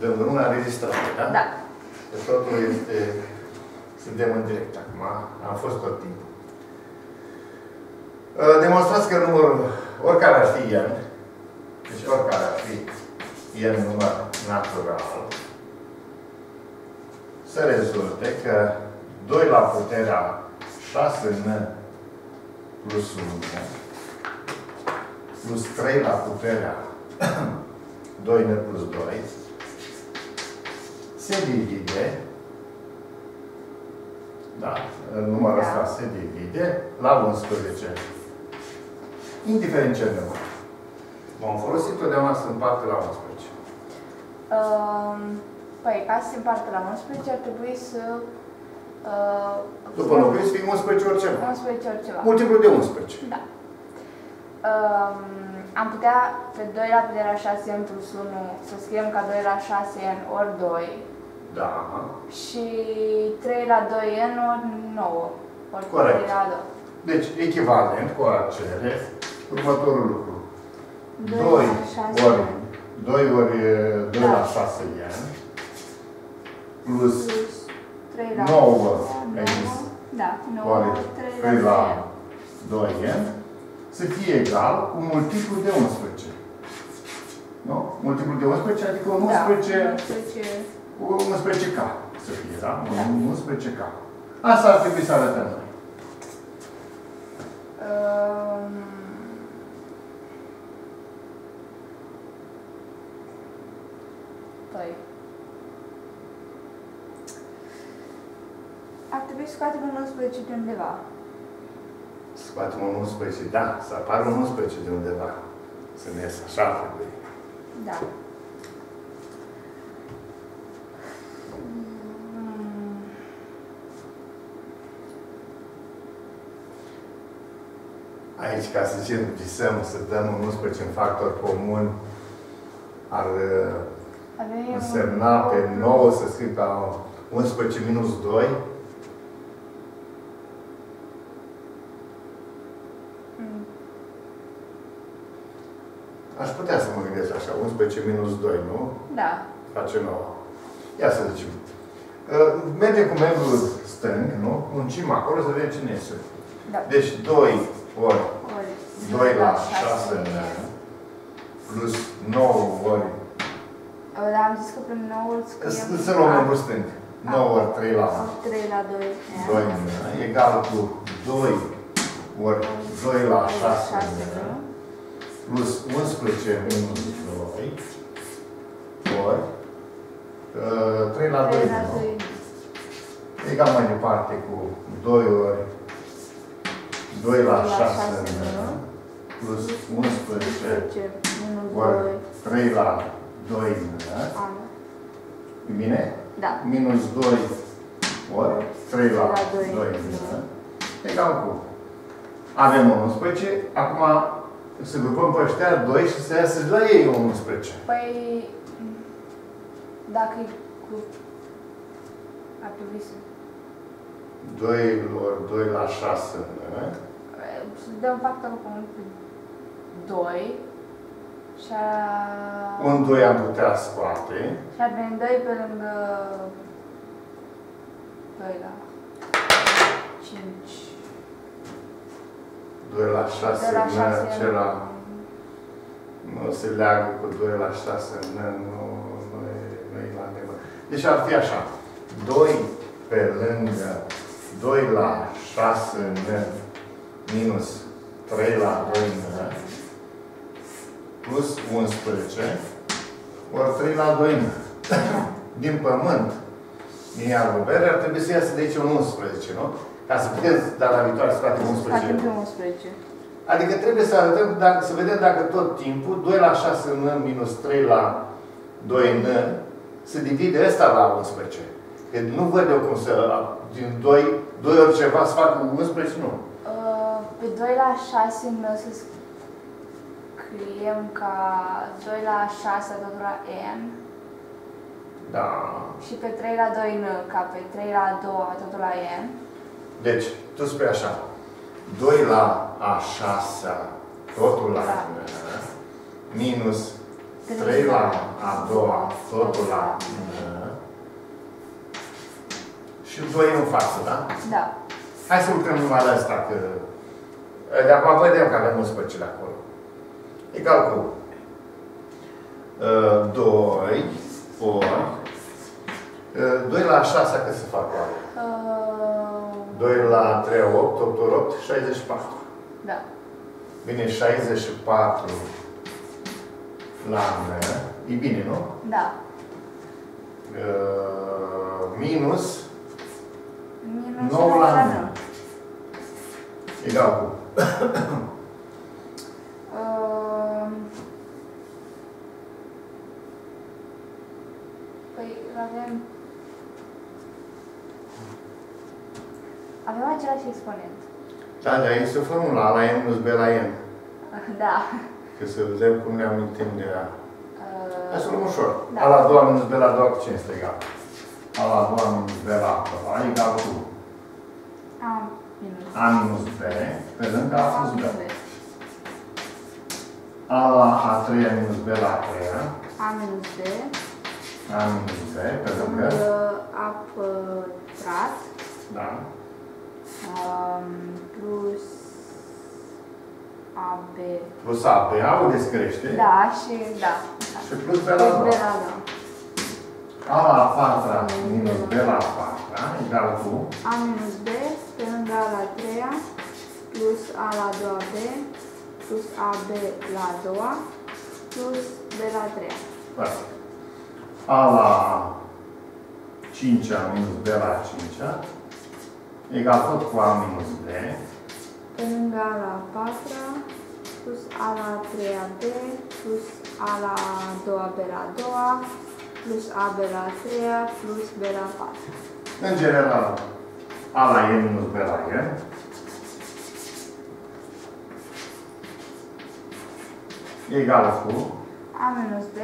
dăm luna înregistrată, da? Da. Deci totul este... Suntem în direct acum. Am fost tot timpul. Uh, Demonstrați că numărul, oricare ar fi n, deci oricare ar fi n număr natural, să rezulte că 2 la puterea 6n plus 1 plus 3 la puterea 2n plus 2 se divide da, numărul Da. ăsta se divide la 11. Indiferent ce număr. Vom folosi totdeauna să împarte la 11. Um, Păi, ca să se împartă la 11, ar trebui să... Uh, După locuit să fie 11 oriceva. 11 oriceva. Multiplu de 11. Da. Um, am putea pe 2 la puterea 6n plus 1 să scriem ca 2 la 6n ori 2 Da. și 3 la 2n ori 9 ori Corect. 3 la 2. Deci, echivalent cu acele, următorul lucru. 2 2 la 6 ori 2 ori 2 Da. la 6 ani plus plus 3 la 9 9, ai zis. Da, 9 ori 3 3 la la 2. 2 ani să fie egal cu multiplu de 11. Nu? Multiplu de 11, adică 11 Da, 11 cu 11K să fie, da? Da. 11K. Asta ar trebui să arătăm noi. Um, Păi. Ar trebui să scoatem un 11 de undeva. Scoatem un 11, da, să apară un 11 de undeva. Să ne iasă așa ar trebui. Da. Mm, Aici, ca să zicem, visăm să dăm un 11 în factor comun, ar uh, Avem însemna un- pe 9 să scriu ca 11 minus 2. Mm, Aș putea să mă gândesc așa, 11 minus 2, nu? Da. Face 9. Ia să zicem. Uh, Mergem cu membrul stâng, nu? Muncim acolo să vedem cine este. Da. Deci 2 ori Ori 2 la 6 6 plus 9 ori Dar am zis că pe 9 îl scriem... Să să luăm membrul stâng. 9 ori 3 la 3 la 2. 2 egal cu 2 ori 2 la 6 plus 11 minus 2 ori uh, 3 la 2. 3 la nu? 2. Egal mai departe cu 2 ori 2 la 6 plus 11 ori 3 la 2 E bine? Da. Minus 2 ori 3 la La doi. 2 egal cu. Avem 11, acum să grupăm pe ăștia 2 și să iasă de la ei 11. Păi, dacă e cu... Ar trebui să... 2 ori 2 la 6, da? Să dăm factorul comun pe 2 și a... Un 2 am putea scoate. Și ar veni 2 pe lângă... 2 la 5. 2 la 6, 2 la 6 acela nu se leagă cu 2 la 6, nu, nu, nu, e, nu e la nemă. Deci ar fi așa. 2 pe lângă 2 la 6 n minus 3 la 2 n plus 11 ori 3 la 2 n. Din pământ, din iarbă verde, ar trebui să iasă de aici un 11, nu? Ca să putem, dar la viitoare, să facem 11. Facem pe 11. Adică trebuie să arătăm, dacă, să vedem dacă tot timpul 2 la 6 n minus 3 la 2 n se divide ăsta la 11. Că nu văd eu cum să, din 2, 2 ori ceva să facă 11, nu. Uh, Pe 2 la 6 nu să scriem ca 2 la 6 tot la n Da. și pe 3 la 2 n ca pe 3 la 2 tot la n. Deci, tu spui așa. 2 la a 6 totul la Da. n minus 3 la a doua, totul la mână. Și 2 în față, da? Da. Hai să lucrăm numai la asta, că de acum vedem că avem 11 acolo. Egal cu uh, 2 ori uh, 2 la 6, cât se fac oare? Uh, 2 la 3, 8, 8 ori 8, 64. da. Bine, 64 la mână. E bine, nu? Da. Uh, minus Minus 9 la la mână. Egal cu Uh, Păi avem... Avem același exponent. Da, de aici se formula A la n minus B la n. Da. Că să vedem cum ne amintim de ea. Uh, Hai să luăm ușor. Da. A la a doua minus B la a doua cu ce este egal? A la a doua minus B la a doua egal cu A minus. A minus B pe lângă A plus B. minus B. A la a treia minus B la a treia. A minus B. A minus B pe lângă. Lângă A pătrat. Da. Um, plus AB. Plus A pe A o descrește. Da, și da. da. Și plus B la a Plus B doua. la da. A la a patra minus B la a patra egal cu A minus B pe lângă A la treia plus A la a doua B plus AB la a doua plus B la a treia. Asta. A la 5 minus B la 5 egal tot cu A minus B Pe lângă A la a patra plus A la a treia B plus A la a doua B la a doua plus AB la a treia plus B la a patra. În general, A la N minus B la N. Egal cu, A minus B.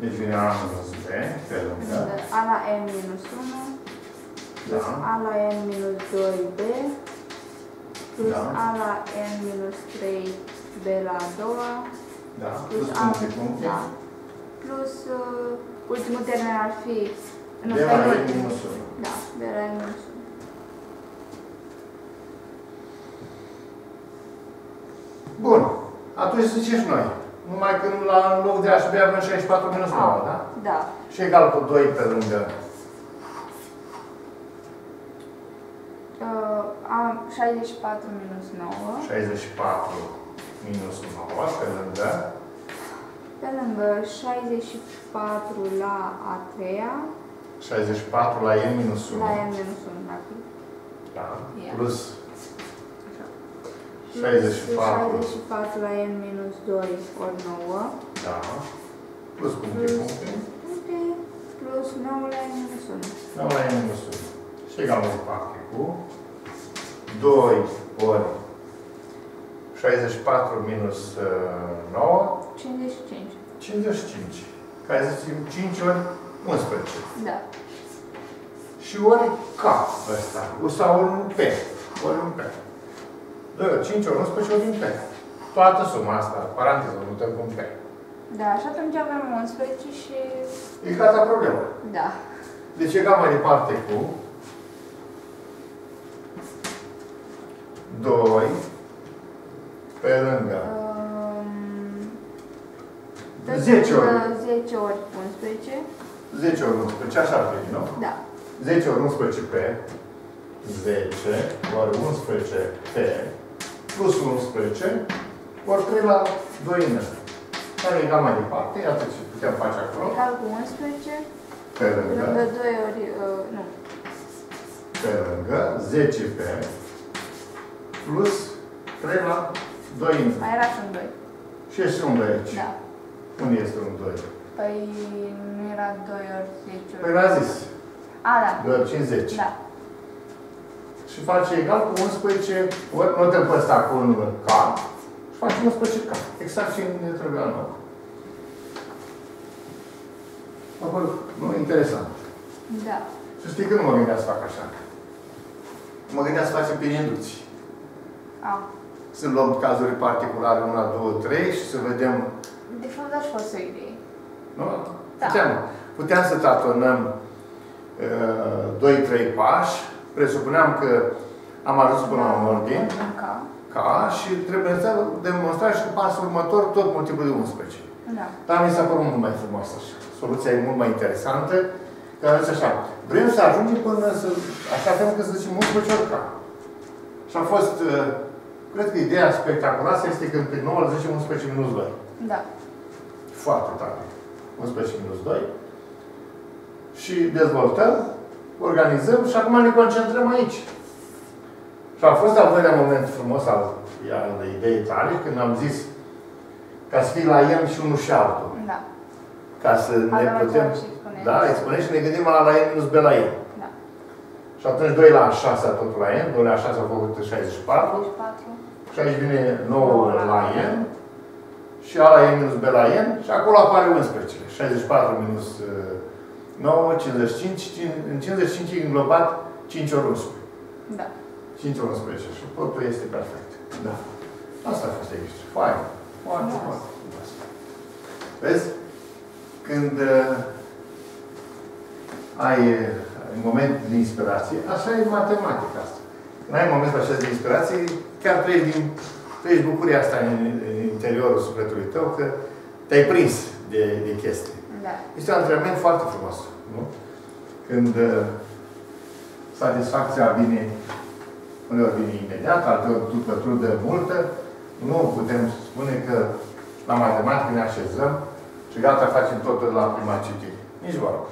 Deci vine A minus B pe lângă, lângă A la N minus 1 plus da, A la N minus 2B plus Da. A la N minus 3 B la a doua da, plus plus A puncte, puncte, da, plus uh, ultimul termen ar fi nu, de la N penultimul. minus 1. Da, de la N minus 1. Bun, atunci zice și noi. Numai când la în loc de A și B avem 64 minus 9, da? Da. Și egal cu 2 pe lângă Uh, am 64 minus 9 64 minus 9 pe lângă pe lângă 64 la a treia 64 la N minus 1. la N minus 1 dacă Da. Ia. Plus așa. 64. 64 la N minus 2 ori 9 Da. Plus puncte, plus puncte. puncte plus 9 la N minus 1. Da, la N minus 1. Și egal în parte cu 2 ori 64 minus uh, 9, 55. 55. Care zicem 5 ori 11. Da. Și ori K ăsta. O sau ori un P. Ori un P. 2 ori 5 ori 11 ori un P. Toată suma asta, paranteză, nu dăm cu un P. Da, și atunci avem 11 și... E gata problema. Da. Deci egal mai departe cu 2 pe lângă Um, 10 ori. 10 ori 11. 10 ori 11, așa ar fi, nu? Da. 10 ori 11 pe 10 ori 11 pe plus 11 ori 3 la 2 în ăsta. Care e egal mai departe, iată ce putem face acolo, Egal cu 11. pe lângă, Lângă 2 ori... Uh, nu. pe lângă, 10 pe plus 3 la 2 în Mai era și un 2. Și este un 2 aici. Da. Unde este un 2? Păi nu era 2 ori 10 ori... Păi mi-a zis, A, da. 2 ori 50. Da. Și face egal cu 11, ori notăm pe ăsta cu un K, și face 11 K. Exact ce ne trebuia nouă. Apoi, nu, interesant. Da. Să știi că nu mă gândeam să fac așa. Mă gândeam să facem prin inducții. A. Să luăm cazuri particulare, una, două, trei și să vedem De fapt, aș fost o idee. Nu? Da. Puteam, puteam să tatonăm uh, 2-3 pași, presupuneam că am ajuns până la un ordin, Ca. ca, și trebuie să demonstrăm și că pasul următor tot multiplu de 11. Da. Dar mi s-a părut mult mai frumos așa. Soluția e mult mai interesantă. Că am zis așa, vrem să ajungem până să, așa avem că să zicem 11 ori K. Și a fost, uh, cred că ideea spectaculoasă este că pe 9 zicem 11 minus 2. Da. Foarte tare. 11 minus 2. Și dezvoltăm, organizăm și acum ne concentrăm aici. Și a fost al doilea moment frumos al iar, de idei tale, când am zis ca să fii la el și unul și altul. Da. Ca să ne Avem putem... același exponent. Da, expune și ne gândim la la n minus b la n. Da. Și atunci 2 la 6 tot la n, 2 la 6 au făcut 64. 44. Și aici vine 9 la n. Și A la n minus b la n. Și acolo apare 11. 64 minus uh, 9, 55. Cin- În 55 e înglobat 5 ori 11. Da. 5 ori 11. Și totul este perfect. Da. Asta a fost aici. Fain. Foarte, Frumos. foarte frumos. Vezi? Când uh, ai uh, un moment de inspirație, așa e matematica asta. Când ai momentul așa de inspirație, chiar treci din treci bucuria asta în, în interiorul sufletului tău, că te-ai prins de, de chestii. Da. Este un antrenament foarte frumos, nu? Când uh, satisfacția vine, uneori vine imediat, alteori după trudă multă, nu putem spune că la matematică ne așezăm și gata, facem totul la prima citire. Nici vorba.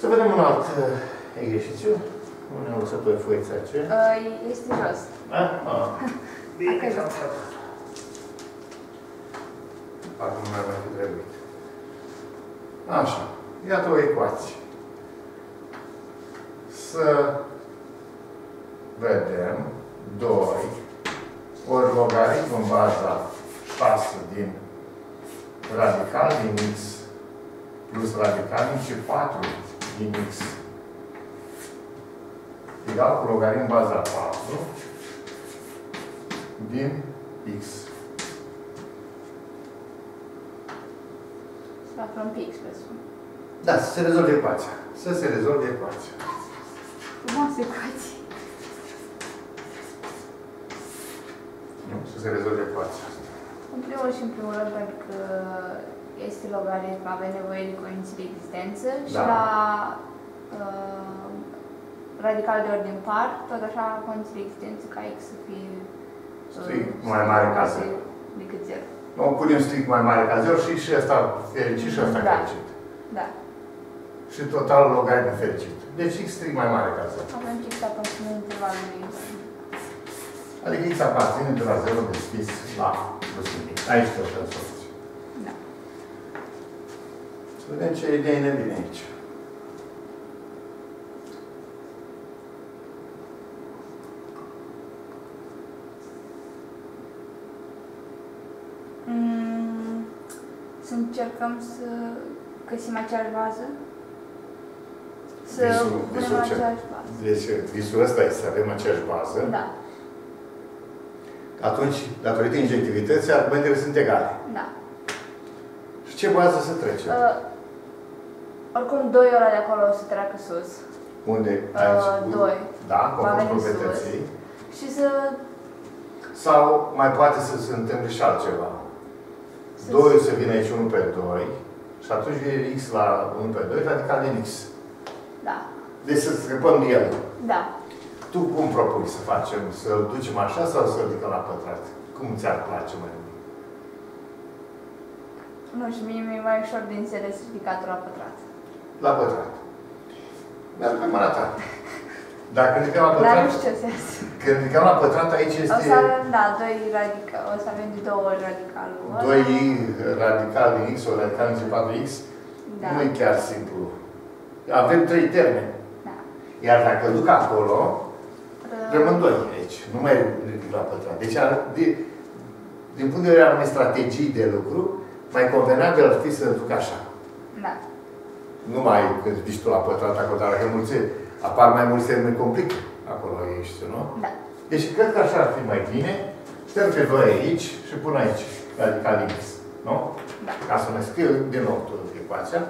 Să vedem un alt uh, exercițiu. Unde am lăsat pe foița aceea? Uh, Este jos. Da? Ah. Bine Acolo. că am făcut. Acum nu mai fi trebuit. Așa. Iată o ecuație. Să vedem 2 ori logaritmul în baza 6 din radical din x plus radical din și 4 din x egal cu logaritm în baza 4 din x. Să aflăm pe expresul. Da, să se rezolve ecuația. Să se rezolve ecuația. Frumoasă ecuație. Nu? Să se rezolve ecuația asta. În primul și în primul rând, pentru că este logaritm, avem nevoie de condiții de existență și Da. la uh, radical de ordin par, tot așa condiții de existență ca x să fie uh, Strict mai mare ca să zero. decât 0. Nu, punem strict mai mare ca 0 și și ăsta fericit și ăsta Da. fericit. Da. Și total logaritm fericit. Deci x strict mai mare ca 0. Avem x aparținând intervalului Adică x aparține de la 0 deschis la plus nimic. Aici te așa soluție. Da. Să vedem ce idee ne vine aici. Mm, să încercăm să găsim aceeași bază? Să Visul- punem visul ce? aceeași bază. Deci visul ăsta este să avem aceeași bază. Da, Atunci, datorită injectivității, argumentele sunt egale. da. Și ce bază să trecem? Uh, oricum, 2 ore de acolo o să treacă sus. Unde? Uh, Aici? doi. Da, Va conform veni proprietății. Și să... Sau mai poate să se întâmple și altceva. Să 2 să vină aici 1 pe 2 și atunci vine x la 1 pe 2 radical din x. Da, Deci să scăpăm de el. da. Tu cum propui să facem? Să-l ducem așa sau să-l ridicăm la pătrat? Cum ți-ar place mai mult? Nu știu, mie mi-e mai ușor de înțeles ridicatul la pătrat. La pătrat. Merg pe mâna ta. Dacă ridicăm la Dar pătrat, nu știu ce o să iasă. când ridicăm la pătrat, aici O este să avem, da, 2 radical, o să avem de două ori radicalul ăla. 2i radical din x, o radical din 4x. Da, Nu e chiar simplu. Avem trei termeni. da. Iar dacă îl duc acolo, Ră- rămân doi aici. Nu mai ridic la pătrat. Deci, ar, de, din punct de vedere al unei strategii de lucru, mai convenabil ar fi să duc așa. Da, Nu mai când ridici tu la pătrat acolo, dar dacă mulți, apar mai mulți termeni complică acolo ești, nu? da. Deci cred că așa ar fi mai bine. Stăm pe doi aici și pun aici, radical x. Nu? Da. Ca să ne scriu din nou tot ecuația.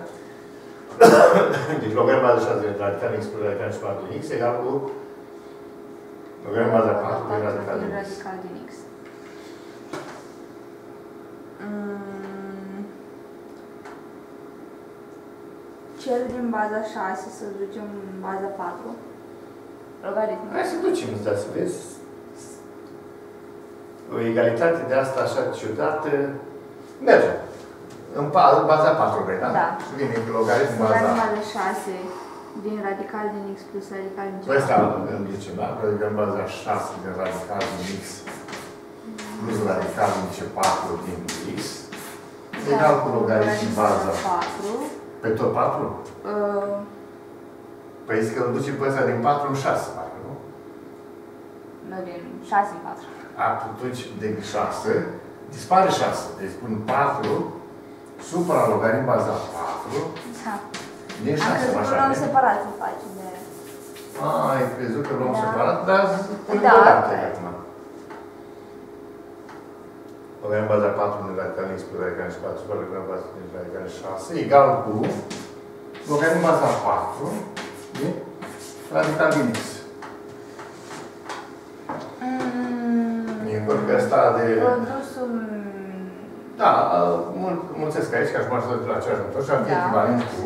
deci logaritm baza 6 din radical x plus radical și 4 din x egal cu logaritm baza 4 din radical din x. radical din x. Mm. Cel din baza 6 să ducem în baza 4. Logaritmul. Hai să ducem, îți da, să vezi. O egalitate de asta așa ciudată merge. În pa- baza 4, vrei, da? Da. Și vine logaritmul Logaritmul baza... baza 6 din radical din x plus radical din Păi ăsta îl ducem, da? Adică în baza 6 din radical din x plus radical din c4 din x egal cu logaritm baza 4. Pe tot 4? Uh, Păi zic că îl ducem pe ăsta din 4 în 6, parcă, nu? nu din 6 în 4. Atunci, din 6, dispare 6. Deci pun 4 supra logaritm baza 4 Da. din 6, Am crezut că așa, luăm nu? separat să facem de... A, ai crezut că luăm Da. separat, dar punem Da. deodată acum. Logaritm baza 4 din radical x plus radical și 4 supra logaritm baza din radical 6 egal cu logaritm baza 4 din radical din x. Mm, E vorba asta de... Produsul... Da, mul mulțesc aici, că aș mai să la aceeași metodă și ar fi Da. echivalent cu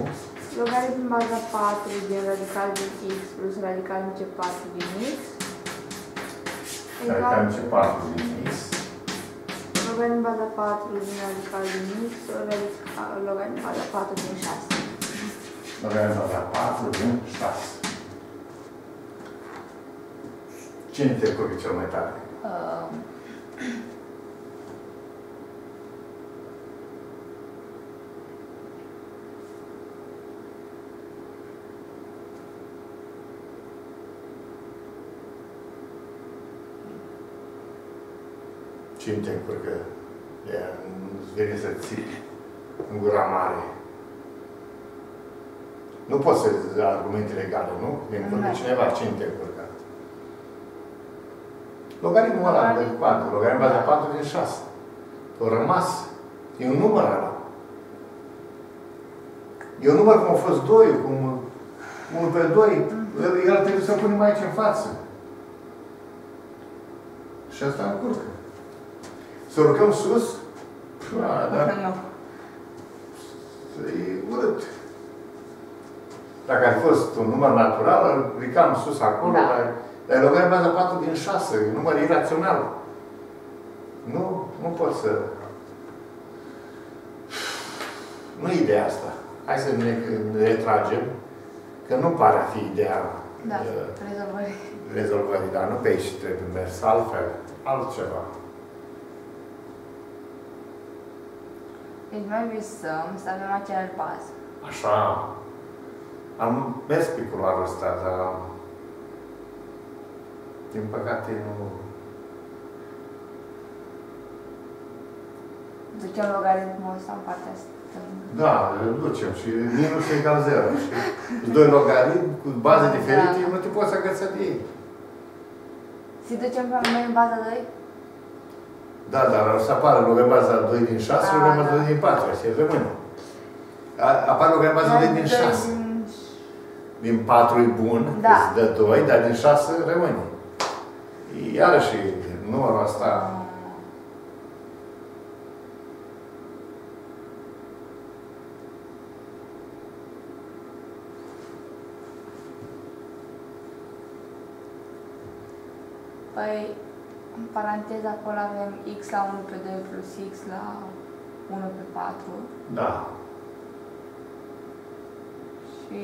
Logaritm baza 4 din radical din x plus radical din c4 din x. radical Egal ce 4 din x. logaritm baza 4 din radical din x ori radical- logaritm baza 4 din 6. Logaritm baza 4 din 6. Cine te curge cel mai tare? Uh, Cine te încurcă? E, îți vine să țipi în gura mare. Nu poți să zici argumente legale, nu? Te încurcă Nu. cineva, cine te încurcă? Logaritmul ăla de Logaritmul. 4, logaritmul baza 4 din 6. A rămas. E un număr ăla. E un număr cum a fost 2, cum 1 pe 2. El trebuie să punem aici în față. Și asta încurcă. Să urcăm sus? A, da. nu. E urât. Dacă ar fi fost un număr natural, îl ridicam sus acolo, Da. dar, dar logaritm baza 4 din 6, e un număr irațional. Nu, nu pot să... Nu e ideea asta. Hai să ne, ne retragem, că nu pare a fi ideea Da, uh, rezolvări. rezolvării, dar nu pe aici trebuie mers, altfel, altceva. Deci noi visăm să avem aceeași bază. Așa. Am mers pe culoarul ăsta, dar din păcate nu... Ducem logaritmul ăsta în partea stângă. Da, îl ducem și minus egal 0. Și doi logaritmi cu baze Da. diferite, nu te poți agăța de ei. Să ducem pe noi în baza 2? Da, dar o să apară logaritm baza 2 din 6 și Da, logaritm baza da. 2 din 4, așa rămâne. A- Apare logaritm baza 2 din 6. Din 4 e bun, Da. îți dă 2, dar din 6 rămâne. Iarăși, numărul ăsta... Păi, în paranteză acolo avem x la 1 pe 2 plus x la 1 pe 4 Da. și...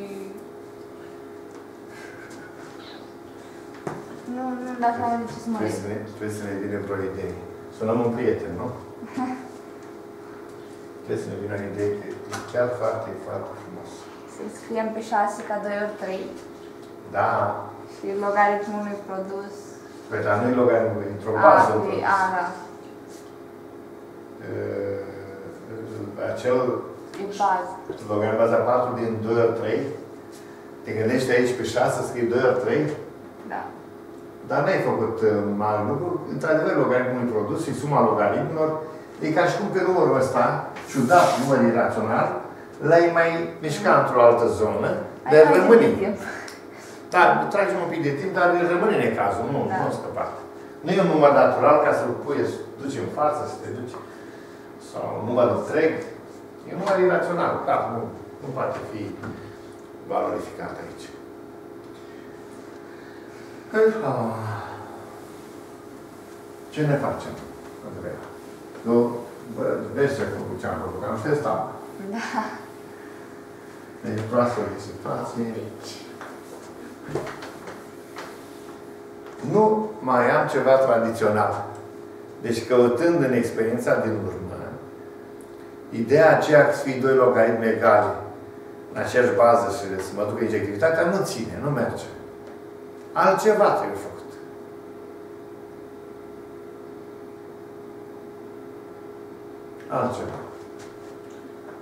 Nu, nu dau seama de ce să mă Trebuie să, ne, trebuie să ne vină vreo idee. Sunăm un prieten, nu? trebuie să ne vină o idee că e chiar foarte, foarte frumos. Să scriem pe 6 ca 2 ori 3 Da, și logaritmul unui produs pe dar nu-i logaritmul, e într-o a, bază. fi, a, da, Uh, acel e bază. logaritm baza 4 din 2 ori 3, te gândești aici pe 6 să scrii 2 ori 3, Da. dar n-ai făcut uh, mare lucru. Într-adevăr, logaritmul unui produs și suma logaritmilor e ca și cum pe numărul ăsta și ciudat număr irațional, l-ai mai mișcat într-o altă zonă, Ai dar mai rămâne. De timp. Da, tragem un pic de timp, dar rămâne necazul, nu, Da. nu a scăpat. Nu e un număr natural ca să-l pui, să duci în față, să te duci. Sau un număr întreg. E un număr irațional, da, nu, nu poate fi valorificat aici. Ah. Ce ne facem, Andreea? Nu, bă, vezi ce cu ce am făcut, am testat. Da. Deci, într-o astfel de situație, nu mai am ceva tradițional. Deci, căutând în experiența din urmă, ideea aceea că să fie doi logaritmi egale în aceeași bază și să mă duc injectivitatea, nu ține, nu merge. Altceva trebuie făcut. Altceva.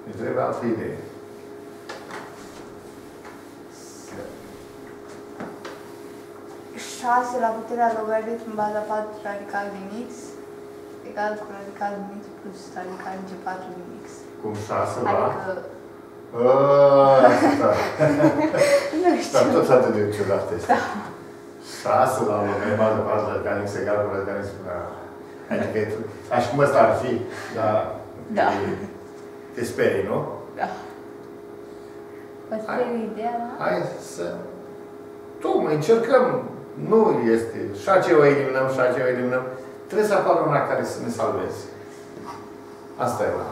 Îmi trebuie altă idee. 6 la puterea logaritm în baza 4 radical din x egal cu radical din x plus radical din 4 din x. Cum șase la... Adică, Aaaa, da. nu știu. Dar tot atât de ciudat este. Șase la lumea, bază, bază, organic, egal cu organic. Da. Adică, e- așa cum ăsta ar fi, dar... Da. e- Te sperii, nu? Da. Vă sperie ideea, da? Hai să... Tocmai încercăm. Nu este. Și ce o eliminăm, și ce o eliminăm. Trebuie să apară una care să ne salveze. Asta e la,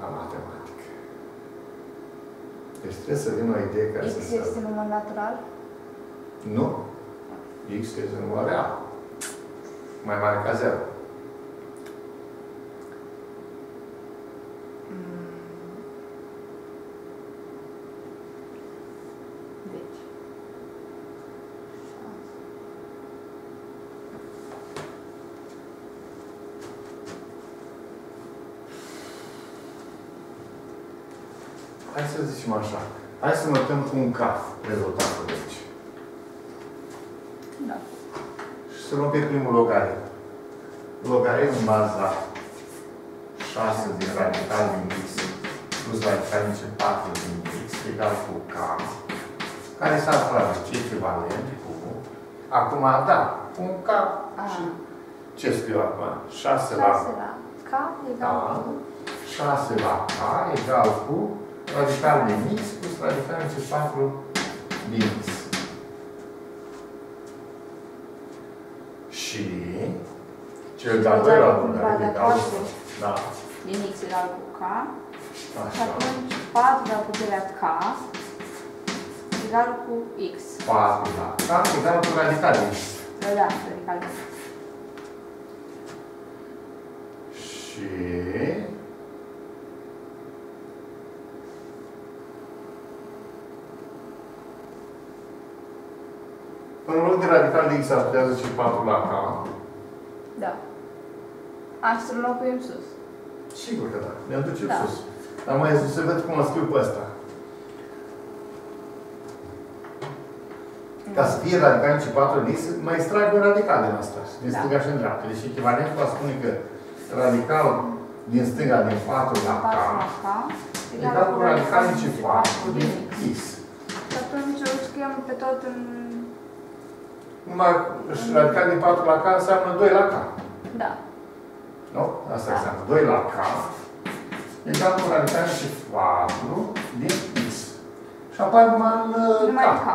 la matematică. Deci trebuie să vină o idee care să X ne salveze. este număr natural? Nu. X este număr real. Mai mare ca 0. Deci. Hai să zicem așa. Hai să notăm cu un caf rezultatul de aici. Da. Și să luăm pe primul logaritm. Logaritm în baza 6 din radical din x plus radical din 4 din x egal cu k care s-ar traduce echivalent cu acum da, cu un k A. și ce scriu acum? 6 la 6 la K egal Da. cu 6 la k egal cu radical din x plus radical din 4 din x. Și cel de-al doilea logaritm egal cu da, din x egal cu K și așa. atunci 4 la puterea K egal cu X. 4 la k egal cu radical din x. Da, da, radical din X. Și în loc de radical de x ar putea zice 4 la k. Da. Asta îl locuim sus. Sigur că da. Ne duce Da. sus. Dar mai să văd cum o scriu pe ăsta. Ca să fie radical și 4 din x, mai extrag un radical din asta. Din Da. stânga și în dreapta. Deci echivalentul va spune că radical din stânga din 4 la 4 k la K egal cu radical din 4 din x. Și atunci îl scriem pe tot în... Numai și radical din 4 la k înseamnă 2 la k. Da. Nu? Asta Da. înseamnă 2 la k egal cu radical și 4 din x. Și apare numai în uh, Numai k. K.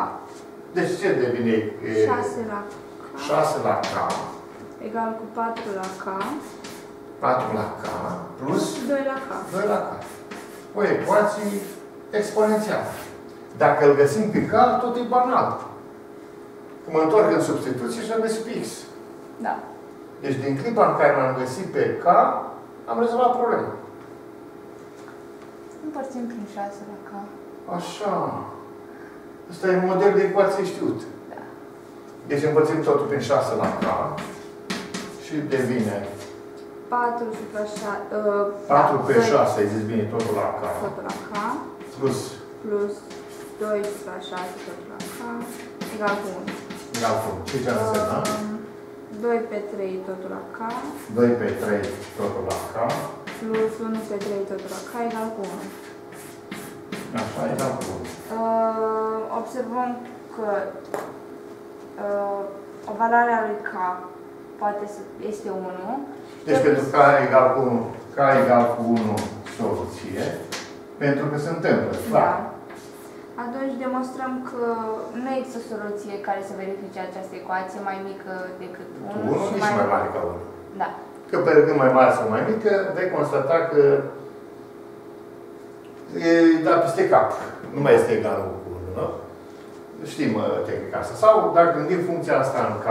Deci ce devine? E, 6 la K 6 la k, egal cu 4 la K 4 la k, plus plus 2 la K. 2 la k. O ecuație exponențială. Dacă îl găsim pe k, tot e banal. Când mă întorc în substituție și am găsit pe x. Da. Deci din clipa în care l-am găsit pe k, am rezolvat problema. Împărțim prin 6 la K. Așa. Ăsta e un model de ecuație știut. Da. Deci împărțim totul prin 6 la k și devine 4 supra 6... Uh, 4 da, pe 2 6, ai zis bine, totul la k. Tot la K Plus plus 2 supra 6 tot la K egal cu 1. Egal cu ce ce ar însemna? Um, 2 pe 3 totul la K 2 pe 3 totul la K, plus 1 pe 3 totul la K egal cu 1. așa, egal cu 1. Uh, observăm că uh, o valoare a lui K poate să este 1. Deci pentru K egal cu 1, K egal cu 1 soluție, pentru că se întâmplă, Da. Clar. Atunci demonstrăm că nu există soluție care să verifice această ecuație mai mică decât 1 1 nici mai mare ca 1. Da. Că pe când mai mare sau mai mică, vei constata că e dat peste cap. Nu mai este egal cu 1, nu? Știm uh, tehnica asta. Sau dacă gândim funcția asta în K,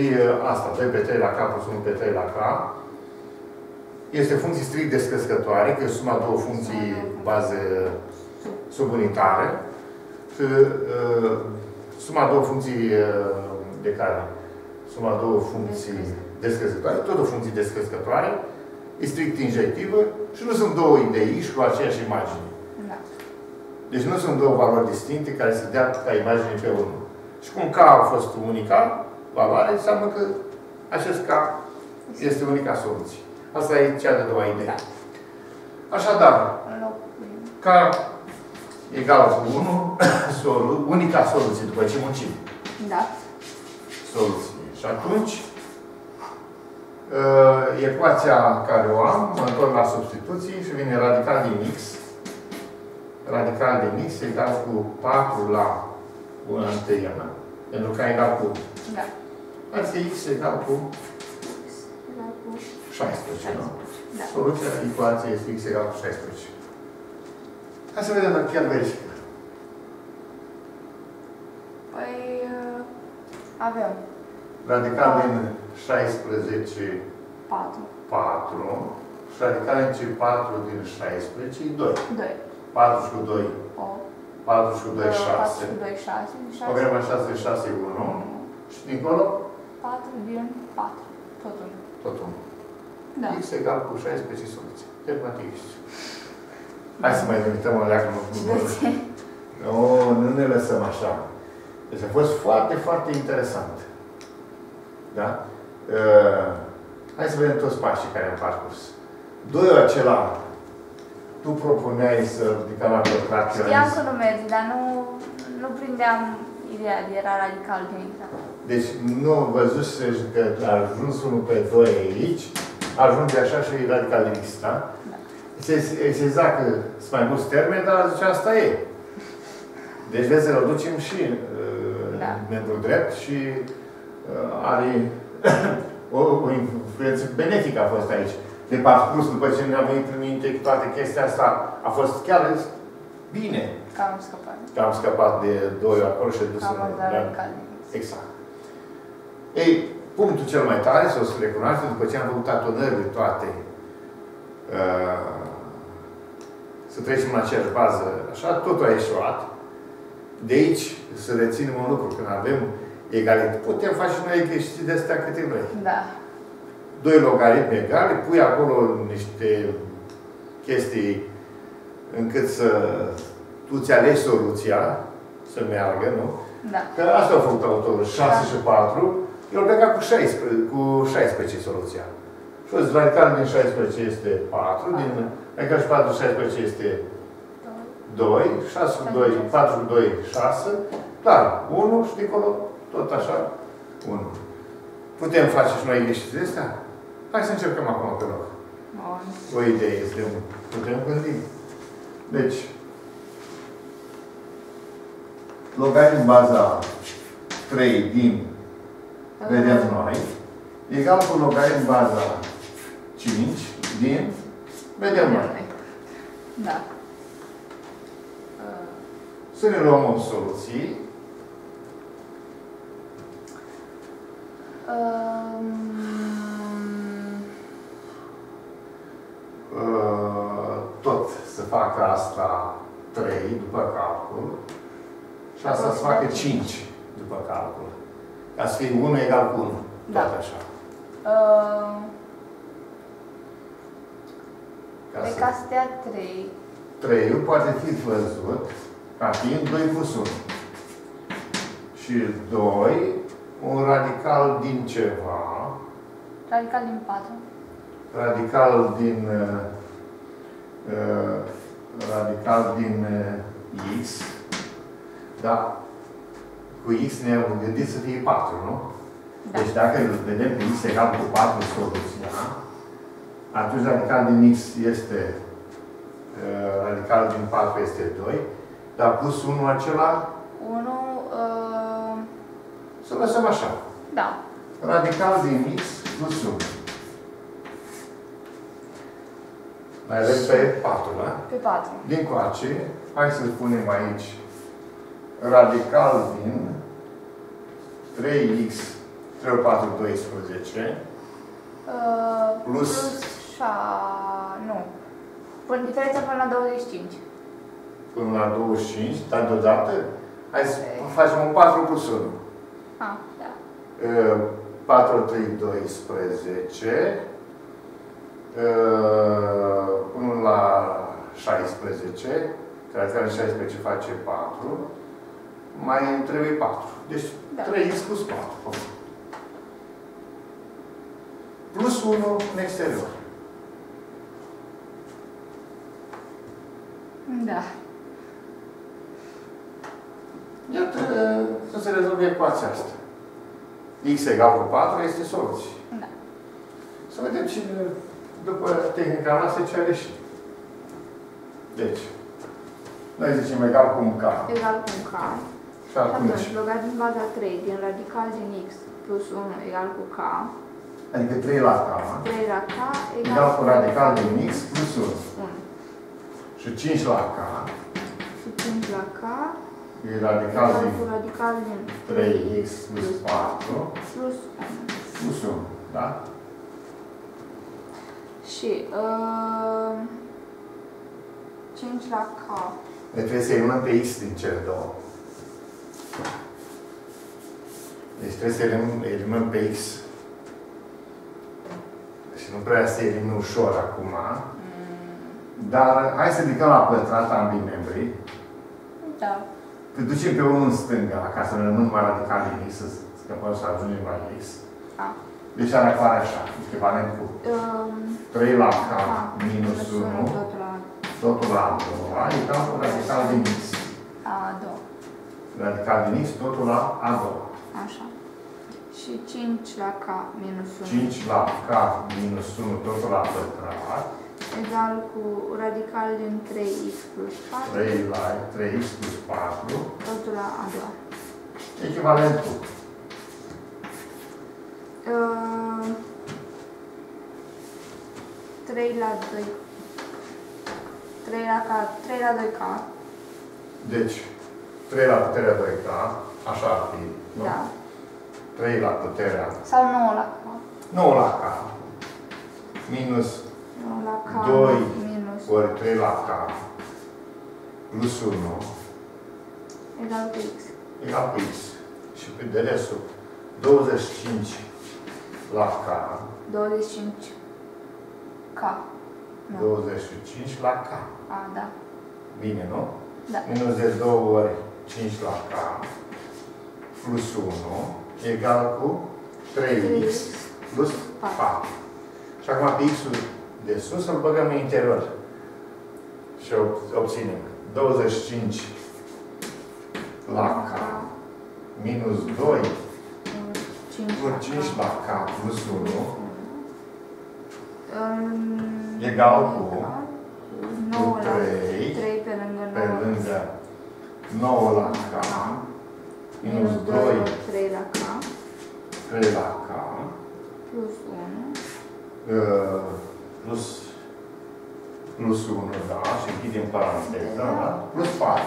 e uh, asta, 2 pe 3 la K plus 1 pe 3 la K, este funcție strict descrescătoare, că e suma două funcții baze subunitare, și uh, suma două funcții uh, de care? Suma două funcții descrescătoare, tot o funcție descrescătoare, e strict injectivă și nu sunt două idei și cu aceeași imagine. Da. Deci nu sunt două valori distincte care se dea ca imagine pe unul. Și cum K a fost unica valoare, înseamnă că acest K este unica soluție. Asta e cea de doua idee. Da. Așadar, Înlocuim. K egal cu 1, solu, unica soluție, după ce muncim Da. soluție. Și atunci, uh, ecuația care o am, mă întorc la substituții și vine radical din x. Radical din x egal cu 4 la 1 întâienă. Pentru că egal cu, Da. adică x egal cu X egal cu 16, nu? Da. Soluția ecuației este x egal cu 16. Hai să vedem dacă chiar verifică. Păi uh, avem Radical din 16 4. 4 și radical din 4 din 16 e 2. 2. 4 și cu 2, 8. 4 și cu 2, 6. 4 cu 2, 6. 6. O gremă 6, 6, 1. Și dincolo, 4 din 4. Tot 1. tot 1. Da. X egal cu 16 soluții. Matematici. Hai să mai limităm o leacă. Nu, nu, nu, nu ne lăsăm așa. Deci a fost foarte, foarte interesant. Da? Uh, hai să vedem toți pașii care am parcurs. Doiul acela, tu propuneai să ridicăm la pătrat. Știam că nu merge, dar nu, nu prindeam ideea de era radical din exact. Deci nu văzuse că a ajuns unul pe doi aici, ajunge așa și e radical de X, da? Da. Se, se exact că sunt mai mulți termeni, dar zice asta e. Deci vezi să-l ducem și uh, Da. membru drept și uh, are o, o influență benefică a fost aici. De parcurs, după ce ne-a venit în minte toată chestia asta, a fost chiar bine Că am scăpat. că am scăpat de doi acolo și dus Am în văzut radical din X. Exact. Ei, punctul cel mai tare, să o să recunoaște, după ce am făcut atonările toate, uh, să trecem la aceeași bază, așa, totul a ieșuat. De aici să reținem un lucru, când avem egalitate, putem face și noi exerciții de astea câte vrei. Da. Doi logaritmi egale, pui acolo niște chestii încât să tu ți alegi soluția, să meargă, nu? Da. Că asta a făcut autorul, 6 Da. și 4, el pleca cu 16, cu 16 soluția. Și o zis, radical din 16 este 4, din radical și 4 16 este 2, 6 cu 2, 4 cu 2, 6, clar, 1 și dincolo, tot așa, 1. Putem face și noi exerciții astea? Hai să încercăm acum pe loc. Bun. O idee este, putem gândi. Deci, logaritm baza 3 din, vedem noi, egal cu logaritm baza 5 din, vedem noi. Da. Uh, Să ne luăm o soluție. um, Uh, tot să facă asta 3 după calcul și asta să facă 5 după calcul. Ca să fie 1 egal cu 1. Da. Tot așa. uh, Ca pe să... ca să dea 3. 3 poate fi văzut ca fiind 2 plus 1. Și 2 un radical din ceva, Radical din 4. radical din uh, uh, radical din uh, x, da? Cu x ne-am gândit să fie 4, nu? Da. Deci dacă îl vedem pe x egal cu 4 soluția, atunci radical din x este uh, radical din 4 este 2, dar plus 1 acela, 1, uh, să lăsăm așa. da. Radical din x plus 1. Mai avem pe 4, da? Pe 4. Din coace, hai să punem aici radical din 3x 3 ori 4, 12, Uh, Plus- plus 6, nu. Până diferența până la 25. până la 25, dar deodată, hai să Ok. facem un 4 plus 1. Ah, da. Uh, 4 ori 3, 12, uh, până la 16, care care 16 face 4, mai îmi trebuie 4. Deci Da. 3x plus 4. Plus 1 în exterior. Da. Iată să se rezolve ecuația asta. x egal cu 4 este soluție. Da. Să vedem cine, după tehnica noastră, ce a ieșit. Deci, noi zicem egal cu un k. Egal cu K. Și atunci, Atunci, băgat din baza 3, din radical din x plus 1 egal cu K, adică 3 la k, 3 la K egal, egal cu radical din x plus 1. 1. Și 5 la k, Și 5 la K e radical egal din cu radical din 3x plus 4 plus 1. plus 1. Da? Și uh, 5 la K. Deci trebuie să eliminăm pe x din cele două. Deci trebuie să eliminăm, eliminăm pe x. Și nu prea se elimină ușor acum. Dar hai să ridicăm la pătrat ambii membri. Da. Te ducem pe unul în stânga, ca să ne rămân mai radical din x, să scăpăm să ajungem la x. A. Deci ar apare așa, echivalent cu Um, 3 la k K minus 1, Tot la totul la a doua, egal cu radical din x. a doua. Radical din x, totul la a doua. Așa. Și 5 la K minus 1 5 la k minus 1 totul la pătrat, egal cu radical din 3x plus 4 3 la 3x plus 4, totul la a doua. echivalent cu Uh, 3 la 2 3 la K 3 la 2K Deci, 3 la puterea 2k, așa ar fi, nu? da. 3 la puterea. Sau 9 la K 9 la k, minus 9 la K Doi. minus ori 3 la k, plus 1, egal cu X. egal cu x. Și pe de restul, 25 la k, 25 K. Nu. 25 la k. A, da. Bine, nu? Da. Minus de 2 ori 5 la k, plus 1, egal cu 3x plus 4. Și acum pe x-ul de sus îl băgăm în interior. Și ob- obținem. 25 la k minus 2 5 ori 5 la k plus 1 Um, Egal cu 9 la 3 3 pe lângă 9 pe lângă 9 la k minus 2 ori 3 la K. 3 la k plus 1 uh, plus plus 1, da, și închidem paranteza, da? Plus 4.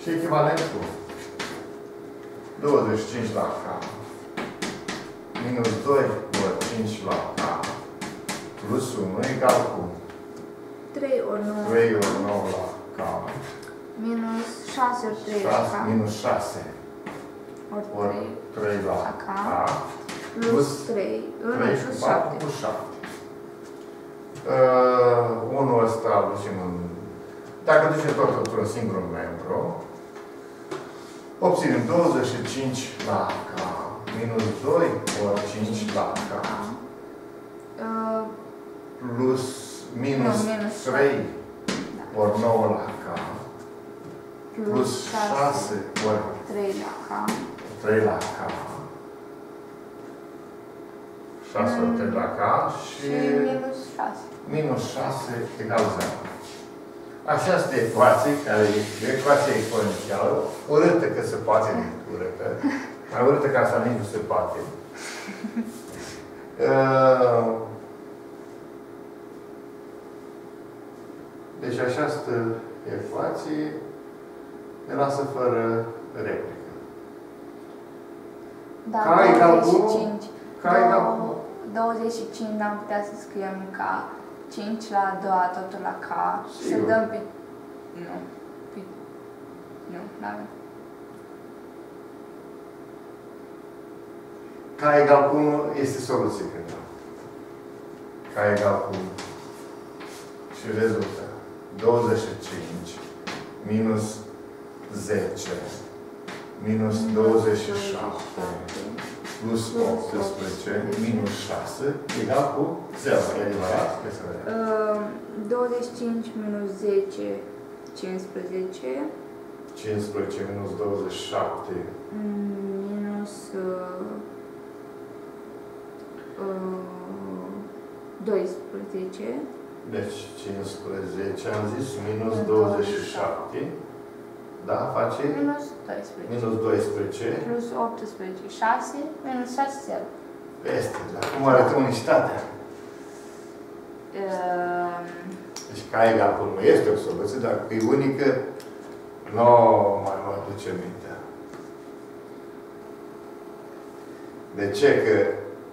Și echivalent cu 25 la k. Minus 2 ori 5 la k. Plus 1 egal cu 3 ori 9 3 ori 9 la k. Minus 6 ori 3 la 6 K. minus 6 ori ori 3 3 la la k. K. Plus plus 3 nu, 3 plus și 4 7 plus 7. Uh, unul ăsta îl ducem în... Dacă ducem tot într-un singur membru, Obținem 25 la K minus 2 ori 5 la K Uh, plus minus Nu, minus 3 da. ori 9 la K plus 6 ori 3 la K. 3 la K 6 ori 3 la K Și și minus 6. minus 6 egal 0. Așa este ecuație, care e o ecuație exponențială, urâtă că se poate de urâtă, mai urâtă ca asta nici nu se poate. Uh, Deci această ecuație ne lasă fără replică. Da, Ca egal cu 25. Ca egal cu 25 n-am putea să scriem ca 5 la a doua, totul la K. Să Sigur. dăm pe... Nu. Pe... Nu, n-avem. K egal cu 1 este soluție, cred eu. K egal cu 1. Și rezultă 25 minus 10 minus 27 plus 18 minus 6 egal cu 0. E adevărat? Hai să vedem. Uh, 25 minus 10, 15. 15 minus 27 mm, Minus... Uh, uh, 12. Deci 15 am zis minus 27 da, face Minus 12. minus 12 Plus 18, 6. Minus 6, 0. Este, dar cum arată unitatea? Uh, Deci ca egal cu 1 este o soluție, dar că e unică, nu mai mă aduce mintea. De ce? Că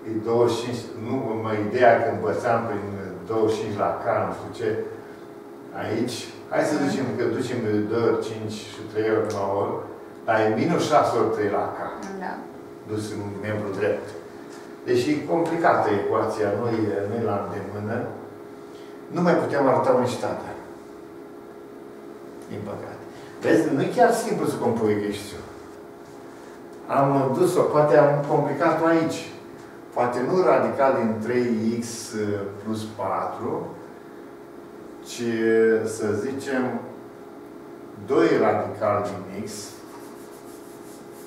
e 25, nu mă ideea că învățam prin 25 la K, nu știu ce, aici, hai să ducem, că ducem de 2 ori 5 și 3 ori 9 ori, dar e minus 6 ori 3 la K, da. dus în membru drept. Deși e complicată ecuația, nu e, nu e la îndemână, nu mai putem arăta unicitatea. Din păcate. Vezi, nu e chiar simplu să compui exercițiul. Am dus-o, poate am complicat aici. Poate nu radical din 3x plus 4, ci să zicem 2 radical din x,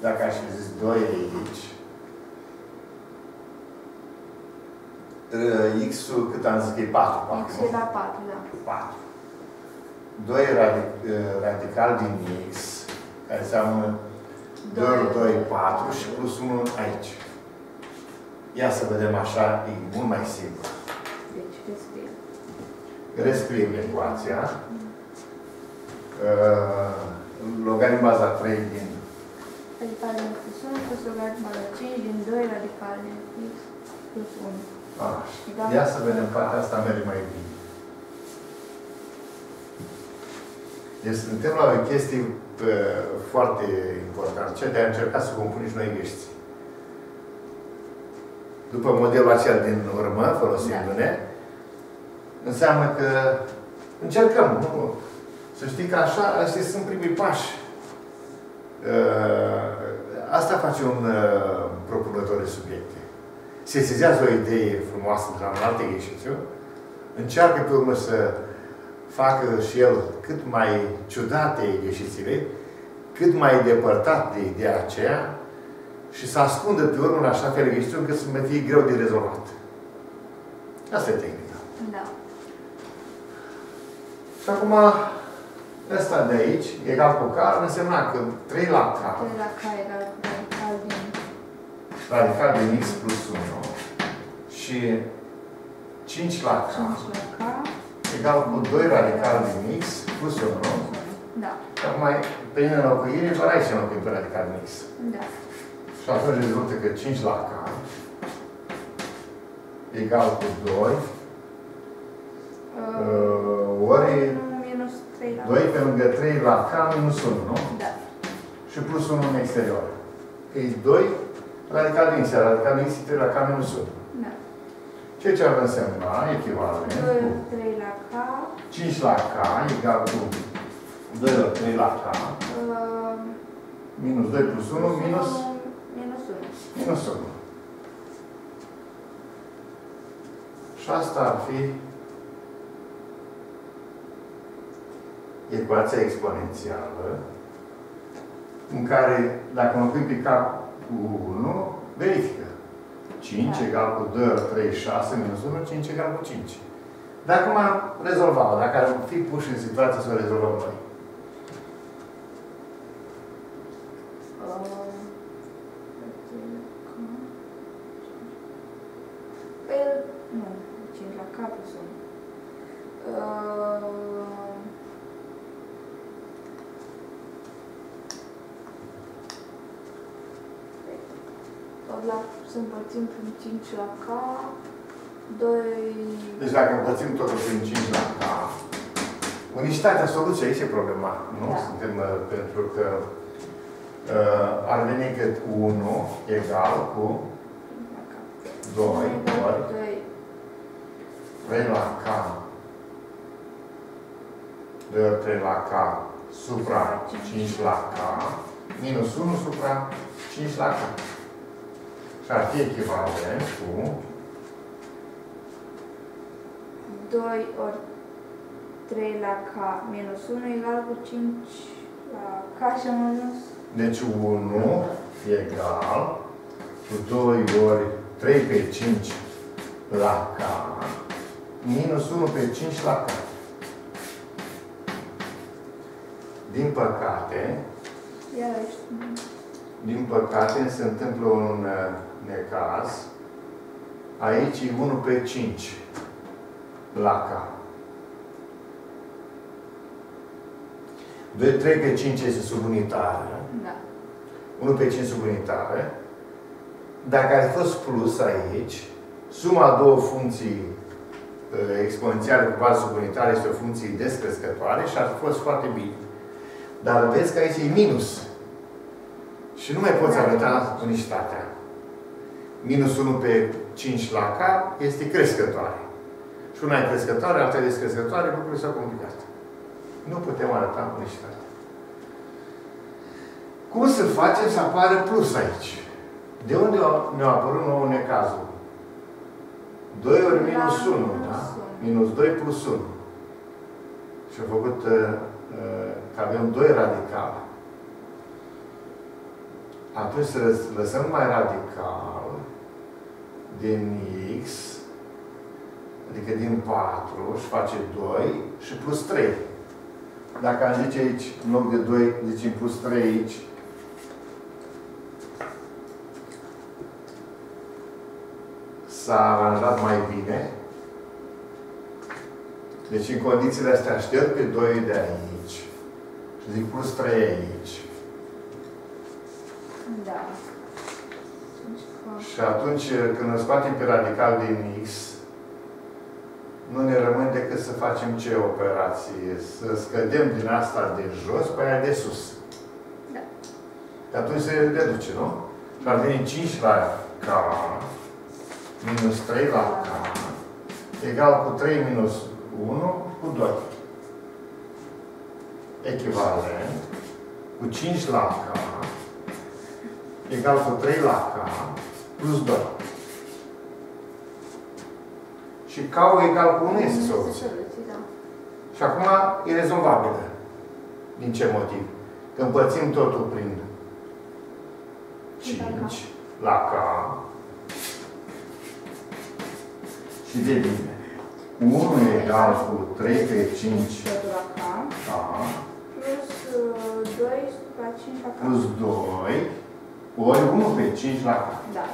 dacă aș fi zis 2 aici, x-ul cât am zis că e 4, 4 X nu? e la 4, da. 4. 2 radic, radical din x, care înseamnă 2 ori 2, 4 și plus 1 aici. Ia să vedem așa, e mult mai simplu. Deci, rescriem. Rescriem ecuația. Uh, logaritm baza 3 din Radical din plus 1 plus logaritma la 5 din 2 radical din x plus 1. Așa. Ia să vedem, partea asta merge mai bine. Deci suntem la o chestie uh, foarte importantă, cea de a încerca să compunem și noi găști. După modelul acela din urmă, folosindu-ne, înseamnă că încercăm, nu? Să știi că așa, astea sunt primii pași. Uh, Asta face un uh, propunător de subiecte. Sesizează o idee frumoasă de la un alt exercițiu, încearcă pe urmă să facă și el cât mai ciudate exercițiile, cât mai depărtat de ideea aceea și să ascundă pe urmă în așa fel exercițiul încât să mai fie greu de rezolvat. Asta e tehnica. Da. Și acum, ăsta de aici, egal cu care, însemna că 3 la K, 3 la k egal cu radical din radical din x plus 1 și 5 la K, 5 la k egal cu 2 radical din x plus 1. Da. Și acum, pe înlocuire, doar aici înlocuim pe radical din x. Da. Și atunci rezultă că 5 la K egal cu 2 uh, ori 2 pe lângă 3 la K minus 1, nu? Da. Și plus 1 în exterior. Că e 2 radical din x, iar radical din x e 3 la K minus 1. Da. Ceea ce ar însemna echivalent 2 cu ori 3 la k 5 la K egal cu 2 ori 3 la K uh, Minus 2 plus 1, minus, Minus 1. minus 1. Și asta ar fi ecuația exponențială, în care, dacă mă pui pe cap cu 1, verifică. 5 Da. egal cu 2 ori 3, 6, minus 1, 5 egal cu 5. Dacă m-am rezolvat, dacă ar fi puși în situația să o rezolvăm noi. Păi, nu, 5 la K plus 1. Uh, Tot la, să împărțim prin 5 la K, 2... Deci dacă împărțim totul prin 5 la K, unicitatea soluției aici e problema. Nu? Da. Suntem, uh, pentru că uh, ar veni cât 1 egal cu 2 ori 2 3 la K. 2 ori 3 la K supra 5 la K minus 1 supra 5 la K. Și ar fi echivalent cu 2 ori 3 la K minus 1 egal cu 5 la K și am ajuns Deci 1 egal cu 2 ori 3 pe 5 la K minus 1 pe 5 la K. Din păcate, iarăși din păcate se întâmplă un uh, necaz. Aici e 1 pe 5 la K. 2, 3 pe 5 este subunitară. da. 1 pe 5 subunitară. Dacă ar fi fost plus aici, suma a două funcții uh, exponențiale cu bază subunitară este o funcție descrescătoare și ar fi fost foarte bine. Dar vezi că aici e minus. Și nu mai poți Da. arăta unicitatea. Minus 1 pe 5 la K este crescătoare. Și una e crescătoare, alta e descrescătoare, lucrurile s-au complicat. Nu putem arăta unicitatea. Cum să facem să apară plus aici? De unde a- ne-a apărut nouă necazul? 2 ori minus 1, minus da? 1. Minus 2 plus 1. Și a făcut uh, uh, că avem 2 radicale. Atunci să lăs- lăsăm mai radical din x, adică din 4 și face 2 și plus 3. Dacă am zice aici, în loc de 2, zicem plus 3 aici, s-a aranjat mai bine. Deci în condițiile astea șterg pe 2 de aici și zic plus 3 aici. Da. Deci că- Și atunci când îl scoatem pe radical din x, nu ne rămâne decât să facem ce operație? Să scădem din asta de jos pe aia de sus. Da. Și atunci se reduce, nu? Și ar veni 5 la k minus 3 la k egal cu 3 minus 1 cu 2. Echivalent cu 5 la k egal cu 3 la k plus 2. Și k egal cu 1 este soluția. soluție, da. Și acum e rezolvabilă. Din ce motiv? Că împărțim totul prin 5 la K și devine 1 egal cu 3 pe 5 Totul la K K plus uh, 2 la 5 la K. plus 2 ori 1 pe 5 la K. Da.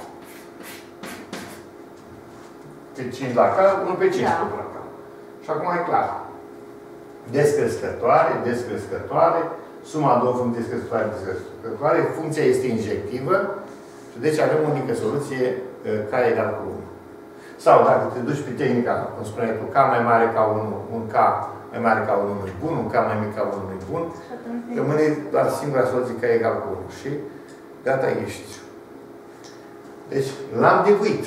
Pe 5 la K, 1 pe 5 Da. tot la K. Și acum e clar. Descrescătoare, descrescătoare, suma a două funcții descrescătoare, descrescătoare, funcția este injectivă și deci avem o unică soluție uh, K egal cu 1. Sau dacă te duci pe tehnica, cum spuneai tu, K mai mare ca 1, un K mai mare ca 1 nu bun, un K mai mic ca 1 nu bun, Și atunci rămâne doar singura soluție K egal cu 1. Și gata, ești. Deci l-am debuit.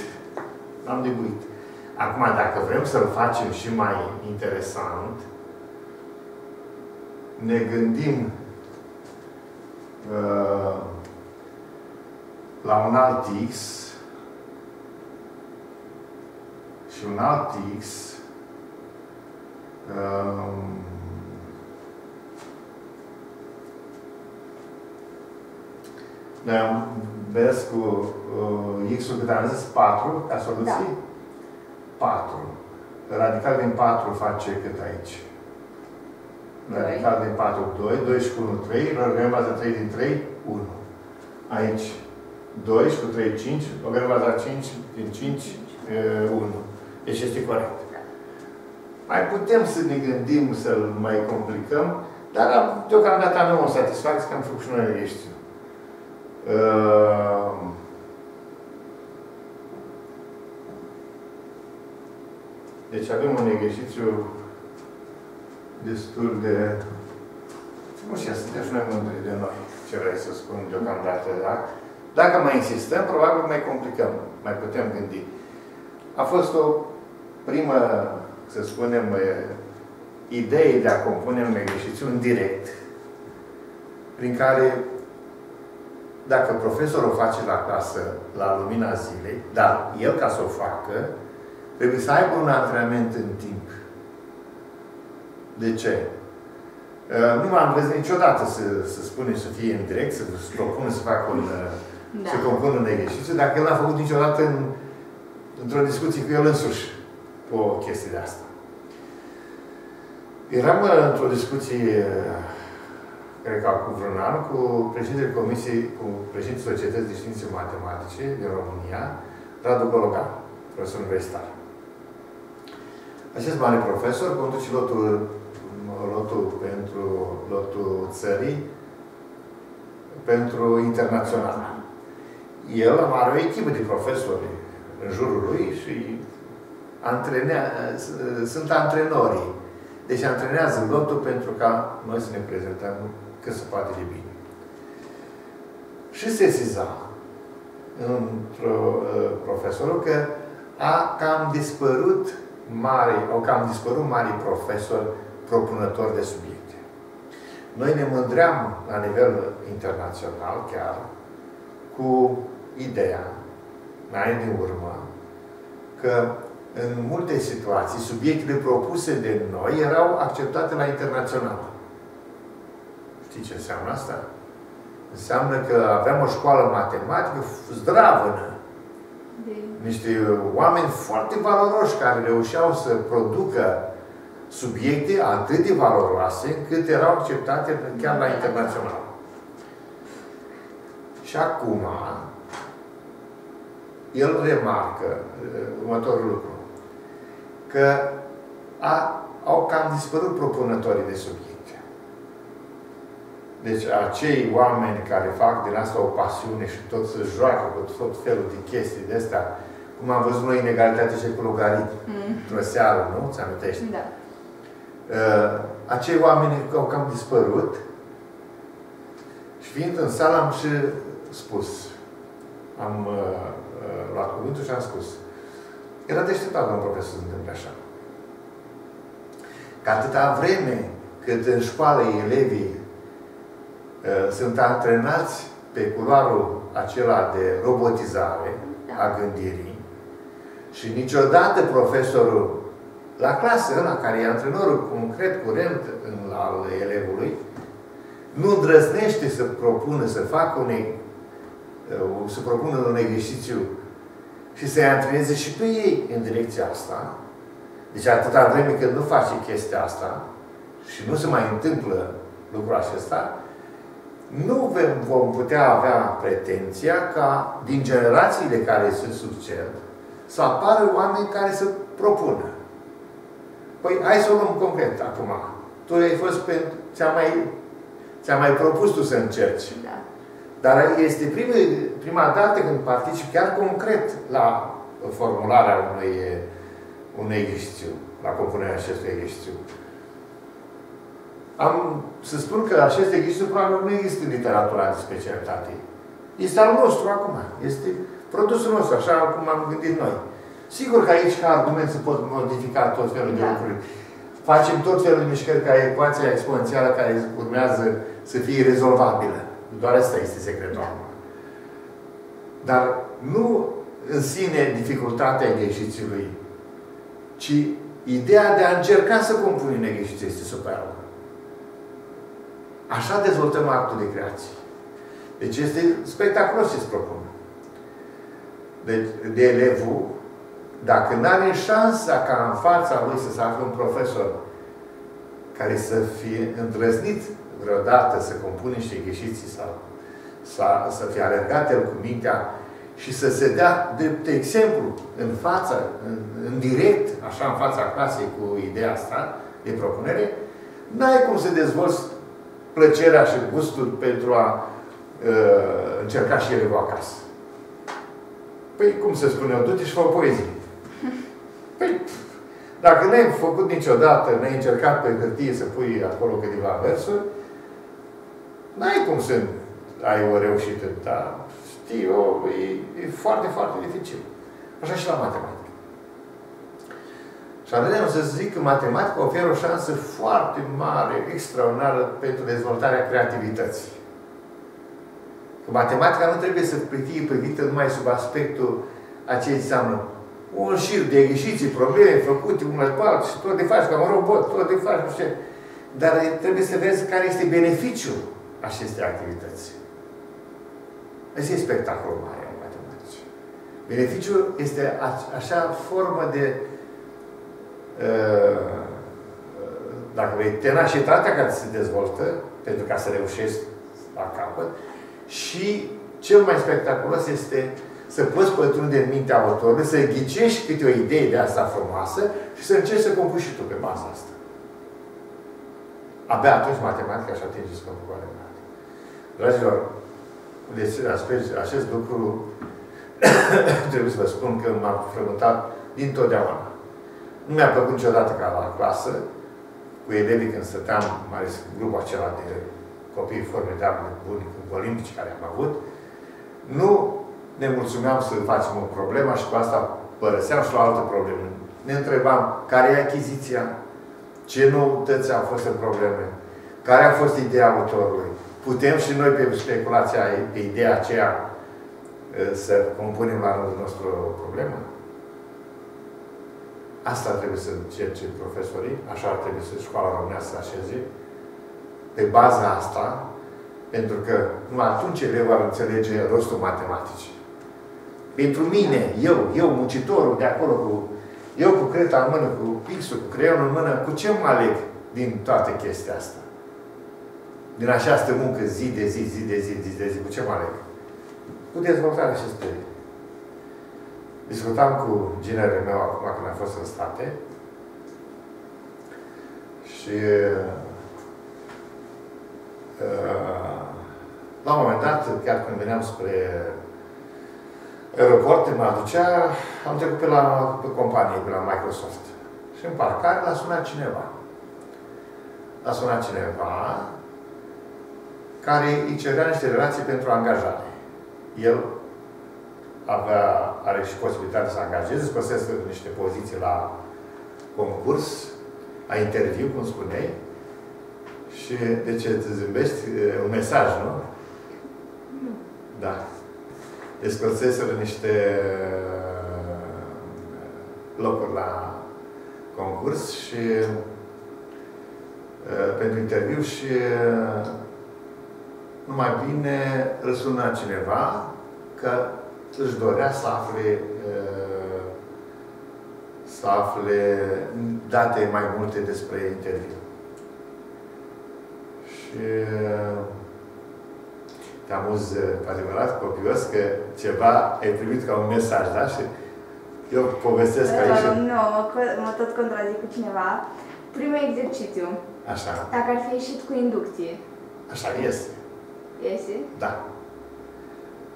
L-am debuit. Acum, dacă vrem să-l facem și mai interesant, ne gândim uh, la un alt x și un alt x um, Noi am mers cu uh, x-ul cât am zis 4 ca soluție? Da. 4. Radical din 4 face cât aici? Radical din 4, 2. 2 și cu 1, 3. Logaritam baza 3 din 3, 1. Aici 2 și cu 3, 5. Logaritam baza 5 din 5, 1. Deci este corect. Mai putem să ne gândim să-l mai complicăm, dar deocamdată avem o satisfacție că am făcut și noi grești. Ehm, deci avem un exercițiu destul de... Nu știu, suntem și noi mândri de noi, ce vrei să spun deocamdată, da? Dacă mai insistăm, probabil mai complicăm, mai putem gândi. A fost o primă, să spunem, idee de a compune un exercițiu în direct, prin care dacă profesorul o face la clasă, la lumina zilei, dar el ca să o facă, trebuie să aibă un antrenament în timp. De ce? Uh, nu m-am văzut niciodată să, să spune să fie în direct, să se propună să facă un, uh, da. să compună un exercițiu, dacă el n-a făcut niciodată în, într-o discuție cu el însuși o chestie de asta. Eram uh, într-o discuție cred că acum vreun an, cu președintele Comisiei, cu președintele Societății de Științe Matematice din România, Radu Gologan, profesor universitar. Acest mare profesor conduce lotul, lotul pentru lotul țării pentru internațional. El are o echipă de profesori în jurul lui și antrenea, sunt antrenorii. Deci antrenează lotul pentru ca noi să ne prezentăm cât se poate de bine. Și se sesiza într-o uh, profesorul că a cam dispărut mari, au cam dispărut mari profesori propunători de subiecte. Noi ne mândream la nivel internațional chiar cu ideea, mai din urmă, că în multe situații, subiectele propuse de noi erau acceptate la internațional. Știi ce înseamnă asta? Înseamnă că aveam o școală matematică zdravănă. Niște oameni foarte valoroși care reușeau să producă subiecte atât de valoroase încât erau acceptate chiar la internațional. Și acum, el remarcă uh, următorul lucru. Că a, au cam dispărut propunătorii de subiect. Deci acei oameni care fac din asta o pasiune și tot să joacă cu tot felul de chestii de astea, cum am văzut noi inegalitate și cu logaritm, mm. într-o seară, nu? Ți amintești? Da. Uh, acei oameni au cam dispărut și fiind în sală am și spus. Am uh, uh, luat cuvântul și am spus. Era deșteptat, domnul profesor, să întâmple așa. Că atâta vreme cât în școală elevii Uh, sunt antrenați pe culoarul acela de robotizare da. a gândirii și niciodată profesorul la clasă, la care e antrenorul concret, curent în, al elevului, nu îndrăznește să propună, să facă un, uh, să propună un exercițiu și să-i antreneze și pe ei în direcția asta. Deci atâta vreme când nu face chestia asta și nu se mai întâmplă lucrul acesta, nu vom putea avea pretenția ca din generațiile care se succed să apară oameni care să propună. Păi hai să o luăm concret acum. Tu ai fost pentru... Ți-a mai, ți mai propus tu să încerci. Da. Dar este prima, prima dată când participi chiar concret la formularea unui, unui exercițiu, la compunerea acestui exercițiu am să spun că acest exercițiu probabil nu există în literatura de specialitate. Este al nostru acum. Este produsul nostru, așa cum am gândit noi. Sigur că aici, ca argument, se pot modifica tot felul de da. lucruri. Facem tot felul de mișcări ca ecuația exponențială care urmează să fie rezolvabilă. Doar asta este secretul da. Dar nu în sine dificultatea exercițiului, ci ideea de a încerca să compuni în exercițiu este superbă. Așa dezvoltăm actul de creație. Deci este spectaculos ce-ți propun. Deci, de elevul, dacă nu are șansa ca în fața lui să se afle un profesor care să fie îndrăznit vreodată să compune niște greșiții sau să, să fie alergat el cu mintea și să se dea de exemplu în față, în, în direct, așa în fața clasei cu ideea asta de propunere, n-ai cum să dezvolți plăcerea și gustul pentru a uh, încerca și ele acasă. Păi, cum se spune, du-te și fă poezie. Păi, dacă n-ai făcut niciodată, n-ai încercat pe hârtie să pui acolo câteva versuri, n-ai cum să ai o reușită, dar știi, o, e, e foarte, foarte dificil. Așa și la matematică. Și atunci să zic că matematica oferă o șansă foarte mare, extraordinară pentru dezvoltarea creativității. Că matematica nu trebuie să fie privită numai sub aspectul a ce înseamnă un șir de greșiți, probleme făcute unul pe altul și tot de faci ca un robot, tot de faci, nu știu Dar trebuie să vezi care este beneficiul acestei activități. Ăsta e spectacolul mare în matematici. Beneficiul este așa formă de uh, dacă vrei, tenașitatea care se dezvoltă pentru ca să reușești la capăt și cel mai spectaculos este să poți pătrunde în mintea autorului, să ghicești câte o idee de asta frumoasă și să încerci să compui și tu pe baza asta. Abia atunci matematica și atinge scopul cu adevărat. Dragilor, deci acest lucru trebuie să vă spun că m-am frământat dintotdeauna. Nu mi-a plăcut niciodată ca la clasă, cu elevii când stăteam, mai ales grupul acela de copii formidabili, buni, olimpici care am avut, nu ne mulțumeam să facem o problemă și cu asta părăseam și la altă problemă. Ne întrebam care e achiziția, ce noutăți au fost în probleme, care a fost ideea autorului. Putem și noi pe speculația, pe ideea aceea să compunem la rândul nostru o problemă? Asta trebuie să încerce profesorii, așa ar trebui să școala românească să așeze. Pe baza asta, pentru că numai atunci elevul ar înțelege rostul matematicii. Pentru mine, eu, eu, muncitorul de acolo, cu, eu cu creta în mână, cu pixul, cu creionul în mână, cu ce mă aleg din toată chestia asta? Din această muncă zi de zi, zi de zi, zi de zi, cu ce mă aleg? Cu dezvoltarea acestei. Discutam cu ginerele meu acum când am fost în state și uh, la un moment dat, chiar când veneam spre aeroport, mă aducea, am trecut pe la pe companie, pe la Microsoft. Și în parcare l-a sunat cineva. L-a sunat cineva care îi cerea niște relații pentru angajare. El avea, are și posibilitatea să angajeze, scosese niște poziții la concurs, la interviu, cum spuneai, și de ce te zâmbești? Un mesaj, nu? Da descălțeseră niște uh, locuri la concurs și uh, pentru interviu și uh, numai bine îl suna cineva că își dorea să afle să afle date mai multe despre interviu. Și te amuz cu adevărat copios că ceva ai primit ca un mesaj, da? Și eu povestesc uh, aici. Nu, mă tot contrazic cu cineva. Primul exercițiu. Așa. Dacă ar fi ieșit cu inducție. Așa este. Iese? Da.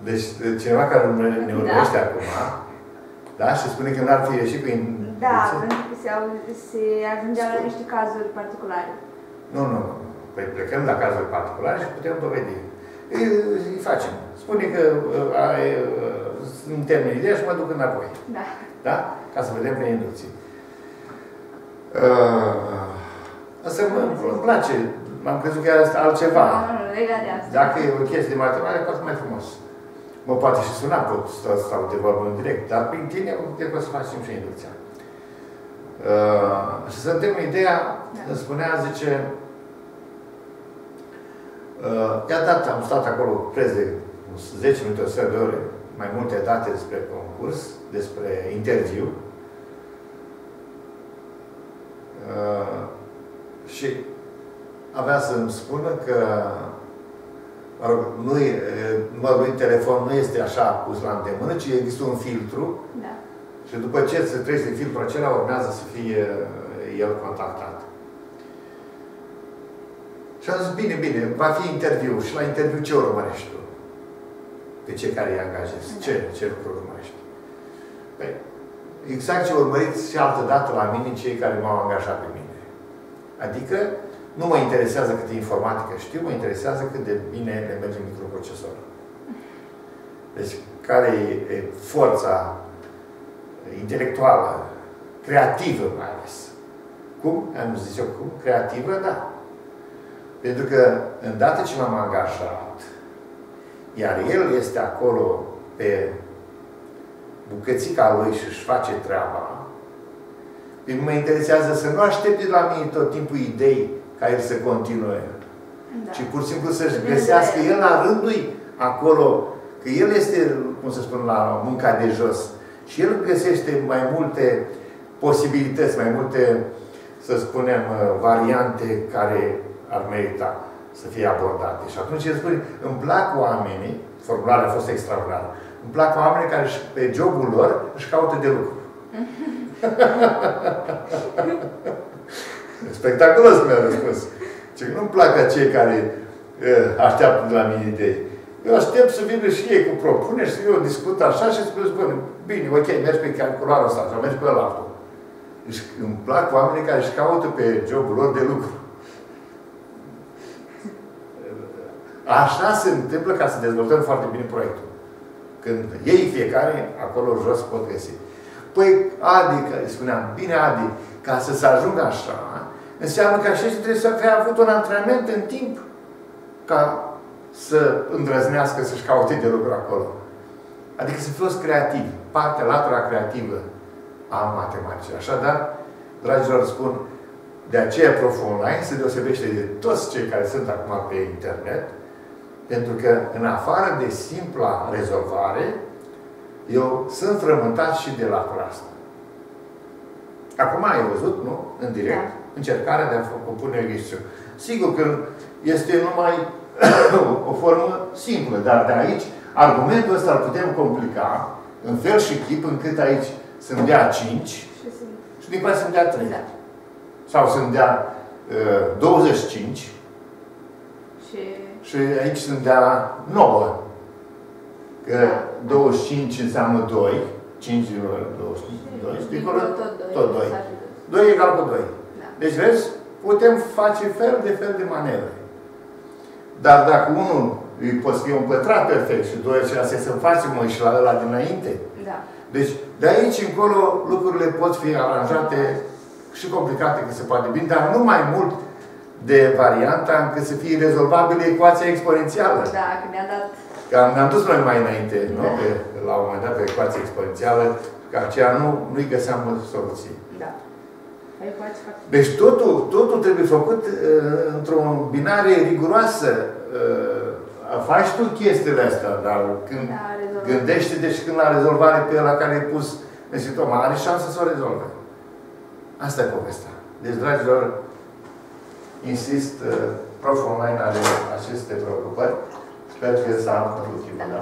Deci cineva care ne, ne urmărește da. acum, da? Și spune că n-ar fi ieșit cu inducție. Da, pentru că se, se ajungea la niște cazuri particulare. Nu, nu, nu. Păi plecăm la cazuri particulare și putem dovedi îi facem. Spune că uh, ai, uh, în termenii de și mă duc înapoi. Da. Da? Ca să vedem pe inducții. Uh, asta mă, îmi place am crezut că era altceva. Nu, nu, legat de asta. Dacă e o chestie de matematică, poate mai frumos. Mă poate și suna, pot stau, stau de vorbă în direct, dar prin tine cred că o să facem și inducția. Uh, și să dăm ideea, Da. îmi spunea, zice, uh, i-a dat, am stat acolo preț de 10 minute, o seară de ore, mai multe date despre concurs, despre interviu. Uh, și avea să-mi spună că mă rog, nu e, numărul de telefon nu este așa pus la îndemână, ci există un filtru Da. și după ce se trece de filtrul acela, urmează să fie uh, el contactat. Și am zis, bine, bine, va fi interviu. Și la interviu ce urmărești tu? Pe cei care îi angajezi. Da. Ce, ce lucru urmărești? Păi, exact ce urmăriți și altă dată la mine cei care m-au angajat pe mine. Adică, nu mă interesează câte informatică știu, mă interesează cât de bine le merge microprocesorul. Deci, care e, e forța intelectuală, creativă mai ales. Cum? Am zis eu cum? Creativă, da. Pentru că, îndată ce m-am angajat, iar el este acolo pe bucățica lui și își face treaba, pe mine mă interesează să nu aștepte de la mine tot timpul idei ca el să continue, Da. ci pur și simplu să-și găsească el la rândul acolo, că el este, cum să spun, la munca de jos. Și el găsește mai multe posibilități, mai multe, să spunem, variante care ar merita să fie abordate. Și atunci el spune, îmi plac oamenii, formularea a fost extraordinară, îmi plac oamenii care își- pe jobul lor își caută de lucru. Spectaculos mi-a răspuns. Ce nu-mi plac acei care uh, așteaptă de la mine idei. Eu aștept să vină și ei cu propuneri, să eu discut așa și spun, spun, bine, ok, mergi pe calcularul ăsta sau mergi pe ăla altul. Deci îmi plac oamenii care își caută pe jobul lor de lucru. Așa se întâmplă ca să dezvoltăm foarte bine proiectul. Când ei fiecare, acolo jos pot găsi. Păi, Adi, că îi spuneam, bine Adi, ca să se ajungă așa, înseamnă că așa trebuie să fie avut un antrenament în timp ca să îndrăznească să-și caute de lucru acolo. Adică să fie creativ. Partea, latura creativă a matematicii. Așadar, dragilor, spun, de aceea Prof Online se deosebește de toți cei care sunt acum pe internet, pentru că în afară de simpla rezolvare, eu sunt frământat și de latura asta. Acum ai văzut, nu? În direct, Da. Încercarea de a compune exercițiu. Sigur că este numai o formă simplă, dar de aici, argumentul ăsta îl putem complica în fel și chip încât aici să-mi dea 5 Și sunt. și din care să-mi dea 3. Da. Sau să-mi dea uh, 25 Și și aici să-mi dea 9. Că Da. 25 înseamnă 2, 5 din 22, și dincolo tot doi. tot 2. s-a ajutat. 2 egal cu 2. Da. Deci, vezi, putem face fel de fel de manevre. Dar dacă unul îi poți fi un pătrat perfect și doi și astea să facem mă și la ăla dinainte. Da. Deci, de aici încolo, lucrurile pot fi aranjate și complicate cât se poate bine, dar nu mai mult de varianta încât să fie rezolvabilă ecuația exponențială. Da, că ne-a dat Că am- ne-am dus noi mai înainte, nu? Da. Pe, la un moment dat, pe ecuație exponențială, că aceea nu, nu-i găseam soluții. Da. Ai poate fac. Deci totul, totul trebuie făcut uh, într-o binare riguroasă. Uh, faci tu chestiile astea, dar când Da, rezolvat. gândește-te și când la rezolvare pe ăla care e pus în simptomă, are șansă să o rezolve. Asta e povestea. Deci, dragilor, insist, uh, Prof Online are aceste preocupări. Sper că s-a putut Da. da.